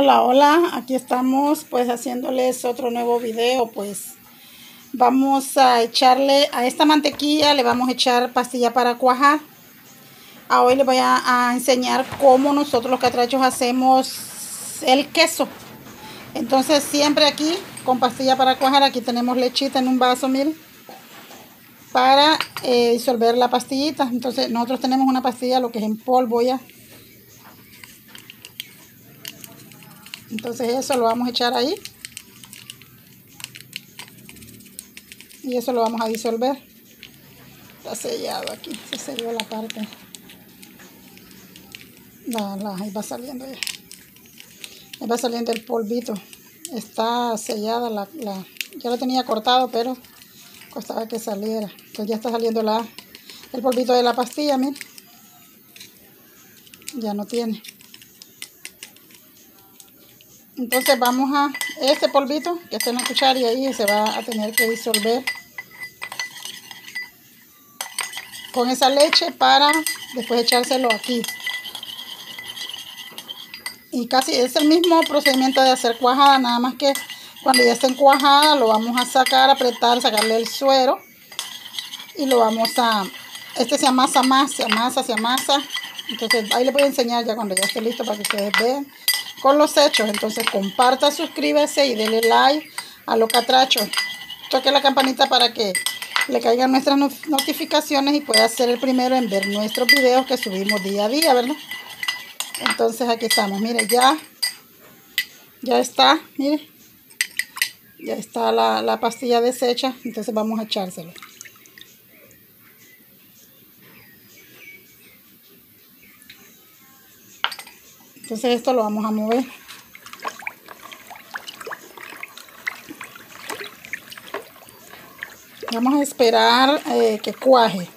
Hola, hola, aquí estamos pues haciéndoles otro nuevo video, pues vamos a echarle a esta mantequilla, le vamos a echar pastilla para cuajar. A hoy les voy a, enseñar cómo nosotros los catrachos hacemos el queso. Entonces siempre aquí con pastilla para cuajar, aquí tenemos lechita en un vaso, miren, para eh, disolver la pastillita. Entonces nosotros tenemos una pastilla, lo que es en polvo ya. Entonces eso lo vamos a echar ahí. Y eso lo vamos a disolver. Está sellado aquí, se selló la parte. La, la, ahí va saliendo ya. Ahí va saliendo el polvito. Está sellada la, la, ya lo tenía cortado, pero costaba que saliera. Entonces ya está saliendo la, el polvito de la pastilla, miren. Ya no tiene. Entonces vamos a este polvito que está en la cuchara y ahí se va a tener que disolver con esa leche para después echárselo aquí. Y casi es el mismo procedimiento de hacer cuajada, nada más que cuando ya esté cuajada lo vamos a sacar, apretar, sacarle el suero y lo vamos a, este se amasa más, se amasa, se amasa. Entonces ahí le voy a enseñar ya cuando ya esté listo para que ustedes vean con los hechos. Entonces comparta, suscríbase y denle like a lo catracho. Toque la campanita para que le caigan nuestras notificaciones y pueda ser el primero en ver nuestros videos que subimos día a día, ¿verdad? Entonces aquí estamos, mire, ya, ya está, mire, ya está la, la pastilla deshecha, entonces vamos a echárselo. Entonces esto lo vamos a mover. Vamos a esperar eh, que cuaje.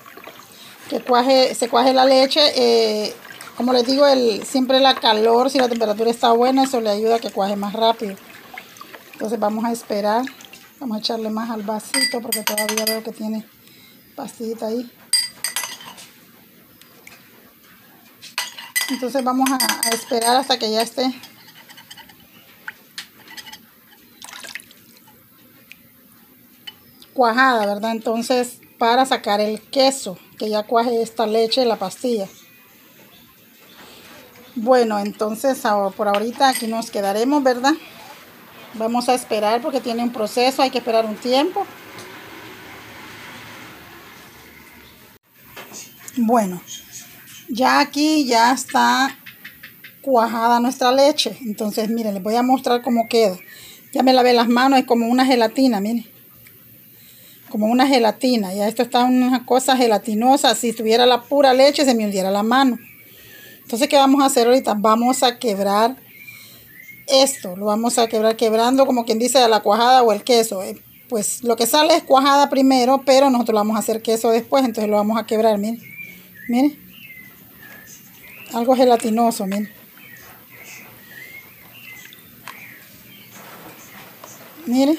Que cuaje, se cuaje la leche. Eh, como les digo, siempre la calor, si la temperatura está buena, eso le ayuda a que cuaje más rápido. Entonces vamos a esperar. Vamos a echarle más al vasito porque todavía veo que tiene pastillita ahí. Entonces vamos a, esperar hasta que ya esté cuajada, ¿verdad? Entonces, para sacar el queso, que ya cuaje esta leche, la pastilla. Bueno, entonces por ahorita aquí nos quedaremos, ¿verdad? Vamos a esperar porque tiene un proceso, hay que esperar un tiempo. Bueno, ya aquí ya está cuajada nuestra leche. Entonces, miren, les voy a mostrar cómo queda. Ya me lavé las manos, es como una gelatina, miren. Como una gelatina. Ya esto está una cosa gelatinosa. Si tuviera la pura leche, se me hundiera la mano. Entonces, ¿qué vamos a hacer ahorita? Vamos a quebrar esto. Lo vamos a quebrar quebrando, como quien dice, la cuajada o el queso. Eh, pues lo que sale es cuajada primero, pero nosotros vamos a hacer queso después. Entonces lo vamos a quebrar, miren. Miren algo gelatinoso, miren. Mire,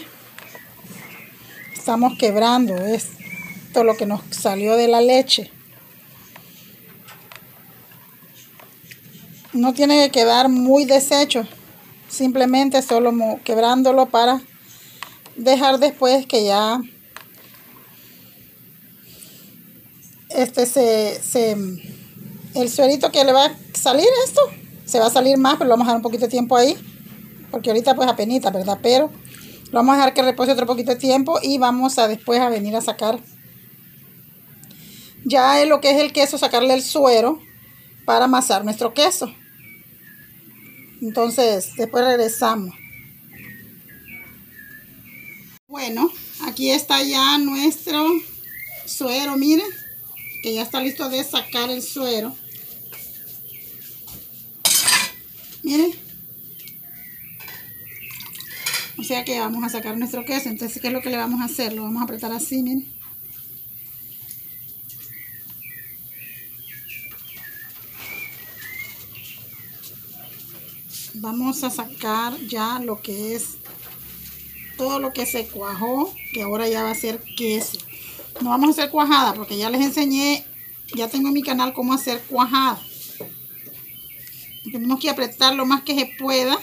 estamos quebrando esto lo que nos salió de la leche. No tiene que quedar muy deshecho, simplemente solo quebrándolo para dejar después que ya este se, se el suerito que le va a salir esto, se va a salir más, pero lo vamos a dejar un poquito de tiempo ahí, porque ahorita pues apenas, ¿verdad? Pero lo vamos a dejar que repose otro poquito de tiempo y vamos a después a venir a sacar ya es lo que es el queso, sacarle el suero para amasar nuestro queso. Entonces, después regresamos. Bueno, aquí está ya nuestro suero, miren, que ya está listo de sacar el suero. Miren. O sea que vamos a sacar nuestro queso. Entonces, ¿qué es lo que le vamos a hacer? Lo vamos a apretar así, miren. Vamos a sacar ya lo que es todo lo que se cuajó, que ahora ya va a ser queso. No vamos a hacer cuajada porque ya les enseñé, ya tengo en mi canal cómo hacer cuajada tenemos que apretar lo más que se pueda.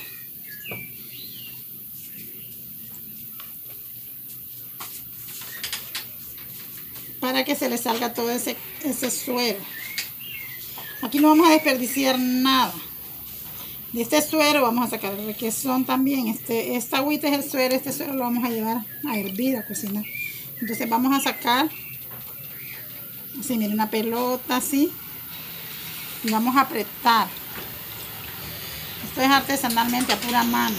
Para que se le salga todo ese, ese suero. Aquí no vamos a desperdiciar nada. De este suero vamos a sacar el requesón también. Este, esta agüita es el suero este suero lo vamos a llevar a hervir a cocinar. Entonces vamos a sacar así miren una pelota así y vamos a apretar. Es artesanalmente a pura mano.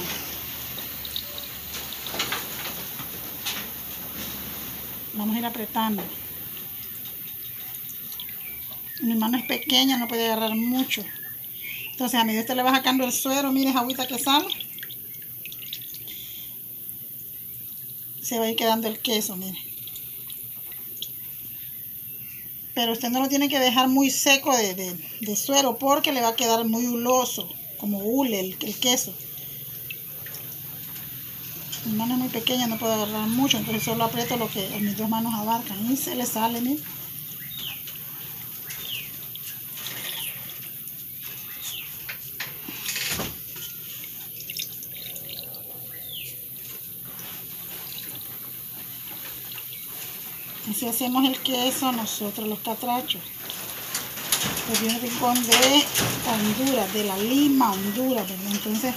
Vamos a ir apretando. Mi mano es pequeña, no puede agarrar mucho. Entonces a medida que le va sacando el suero, mire agüita que sale. Se va a ir quedando el queso, mire. Pero usted no lo tiene que dejar muy seco de, suero porque le va a quedar muy huloso, como hule el, queso. Mi mano es muy pequeña, no puedo agarrar mucho, entonces solo aprieto lo que mis dos manos abarcan y se le sale, mire. Así hacemos el queso nosotros los catrachos. Pues viene rincón de Honduras, de la Lima, Honduras. Entonces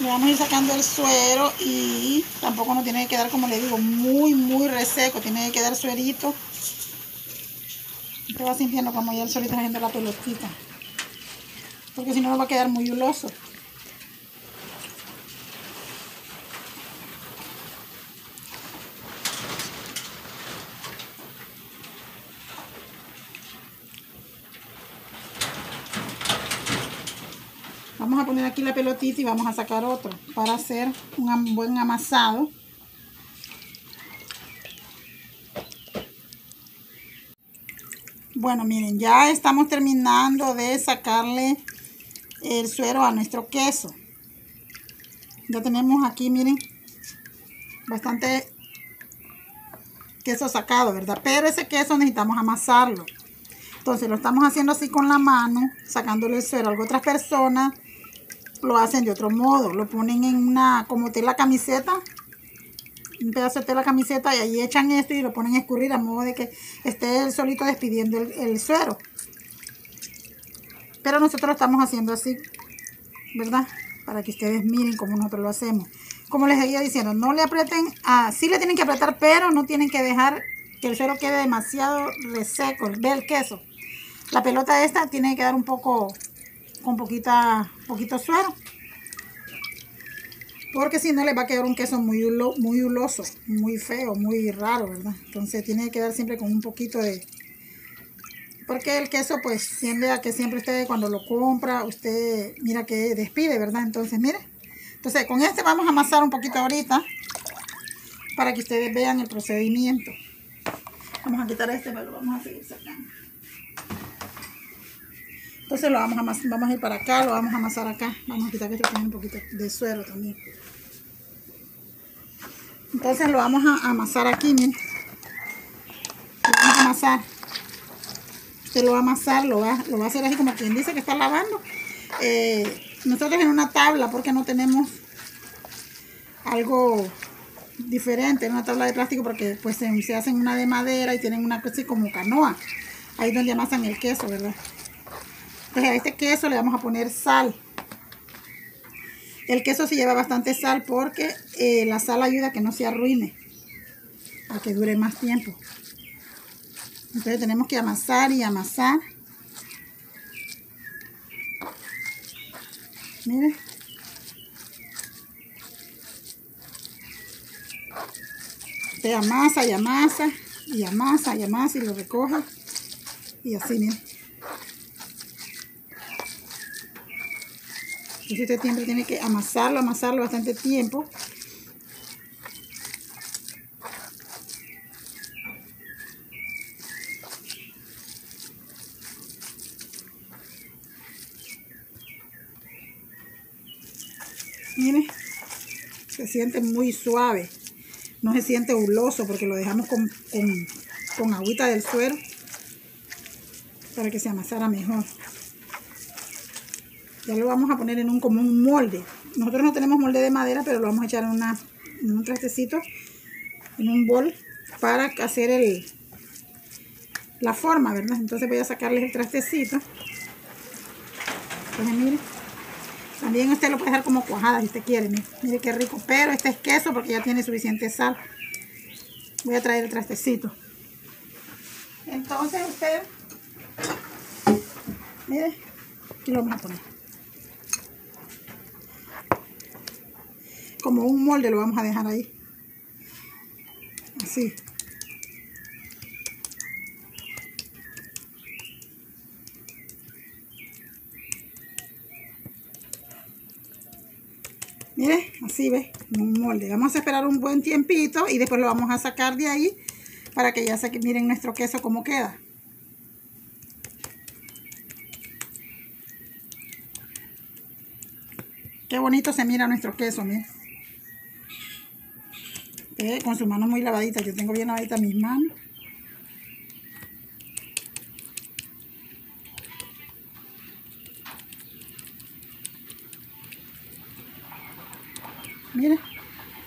le vamos a ir sacando el suero y tampoco nos tiene que quedar, como le digo, muy, muy reseco. Tiene que quedar suerito. Te va sintiendo como ya el está haciendo la pelotita. Porque si no, va a quedar muy huloso. Vamos a poner aquí la pelotita y vamos a sacar otro para hacer un buen amasado. Bueno, miren, ya estamos terminando de sacarle el suero a nuestro queso. Ya tenemos aquí, miren, bastante queso sacado, ¿verdad? Pero ese queso necesitamos amasarlo. Entonces lo estamos haciendo así con la mano, sacándole el suero. Algo otras personas lo hacen de otro modo. Lo ponen en una, como tela camiseta, un pedazo de tela camiseta y ahí echan esto y lo ponen a escurrir a modo de que esté el solito despidiendo el, suero. Pero nosotros lo estamos haciendo así, ¿verdad? Para que ustedes miren cómo nosotros lo hacemos. Como les seguía diciendo, no le aprieten, a, sí le tienen que apretar, pero no tienen que dejar que el suero quede demasiado reseco. Ve el queso. La pelota esta tiene que quedar un poco con poquita, poquito suero. Porque si no le va a quedar un queso muy, muy huloso, muy feo, muy raro, ¿verdad? Entonces tiene que quedar siempre con un poquito de... Porque el queso pues tiende a que siempre usted cuando lo compra, usted mira que despide, ¿verdad? Entonces mire. Entonces con este vamos a amasar un poquito ahorita para que ustedes vean el procedimiento. Vamos a quitar este, pero lo vamos a seguir sacando. Entonces lo vamos a amasar, vamos a ir para acá, lo vamos a amasar acá. Vamos a quitar que esto tiene un poquito de suero también. Entonces lo vamos a amasar aquí, miren. Lo vamos a amasar. Usted lo va a amasar, lo va, lo va a hacer así como quien dice que está lavando. Eh, nosotros en una tabla, porque no tenemos algo diferente, en una tabla de plástico, porque pues se, se hacen una de madera y tienen una cosa así como canoa. Ahí es donde amasan el queso, ¿verdad? Entonces a este queso le vamos a poner sal. El queso se lleva bastante sal porque eh, la sal ayuda a que no se arruine, a que dure más tiempo. Entonces tenemos que amasar y amasar. Miren. Usted amasa y amasa y amasa y amasa y lo recoge. Y así, miren. Entonces usted siempre tiene que amasarlo, amasarlo bastante tiempo. Mire, se siente muy suave. No se siente huloso porque lo dejamos con, con, con agüita del suero para que se amasara mejor. Ya lo vamos a poner en un como molde. Nosotros no tenemos molde de madera, pero lo vamos a echar en, una, en un trastecito, en un bol para hacer el la forma, ¿verdad? Entonces voy a sacarles el trastecito. Entonces, mire. También usted lo puede dejar como cuajada si usted quiere. Mire, mire qué rico. Pero este es queso porque ya tiene suficiente sal. Voy a traer el trastecito. Entonces usted, mire, aquí lo vamos a poner. Como un molde lo vamos a dejar ahí. Así. Mire, así ve, un molde. Vamos a esperar un buen tiempito y después lo vamos a sacar de ahí para que ya se miren nuestro queso cómo queda. Qué bonito se mira nuestro queso, miren. Con sus manos muy lavaditas. Yo tengo bien lavaditas mis manos. Mire.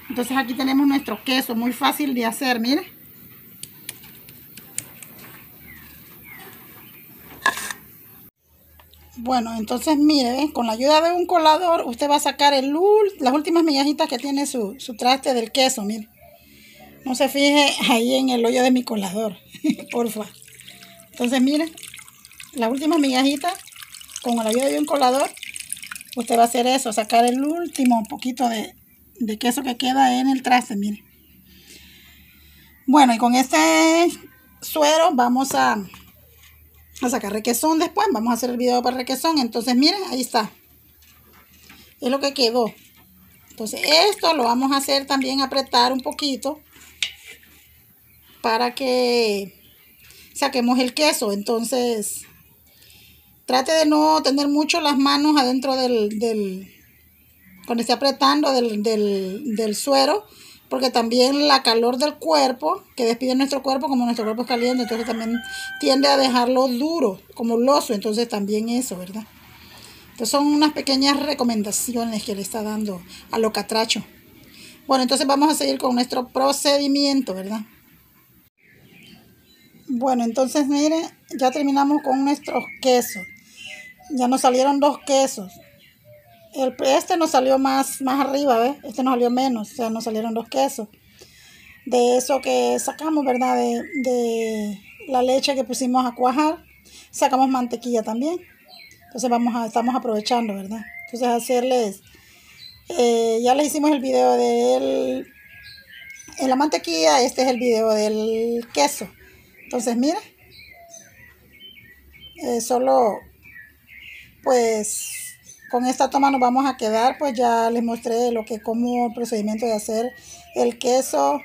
Entonces aquí tenemos nuestro queso, muy fácil de hacer, mire. Bueno, entonces mire, con la ayuda de un colador usted va a sacar el, las últimas migajitas que tiene su, su traste del queso, mire. No se fije ahí en el hoyo de mi colador, porfa. Entonces mire, las últimas migajitas, con la ayuda de un colador, usted va a hacer eso, sacar el último poquito de, queso que queda en el traste, mire. Bueno, y con este suero vamos a, a sacar requesón después. Vamos a hacer el video para requesón. Entonces, miren, ahí está. Es lo que quedó. Entonces, esto lo vamos a hacer también apretar un poquito para que saquemos el queso. Entonces, trate de no tener mucho las manos adentro del, del cuando esté apretando del, suero, porque también la calor del cuerpo, que despide nuestro cuerpo, como nuestro cuerpo es caliente, entonces también tiende a dejarlo duro, como loso, entonces también eso, ¿verdad? Entonces son unas pequeñas recomendaciones que le está dando a lo catracho. Bueno, entonces vamos a seguir con nuestro procedimiento, ¿verdad? Bueno, entonces mire, ya terminamos con nuestros quesos. Ya nos salieron dos quesos este nos salió más, más arriba, ¿ves? Este nos salió menos, o sea, nos salieron dos quesos. De eso que sacamos, ¿verdad? De, la leche que pusimos a cuajar, sacamos mantequilla también. Entonces vamos a, estamos aprovechando, ¿verdad? Entonces hacerles, eh, ya les hicimos el video de la mantequilla, este es el video del queso. Entonces, mira, eh, solo, pues, con esta toma nos vamos a quedar, pues ya les mostré lo que como el procedimiento de hacer el queso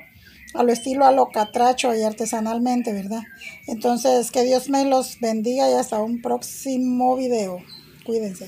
a lo estilo a lo catracho y artesanalmente, ¿verdad? Entonces, que Dios me los bendiga y hasta un próximo video. Cuídense.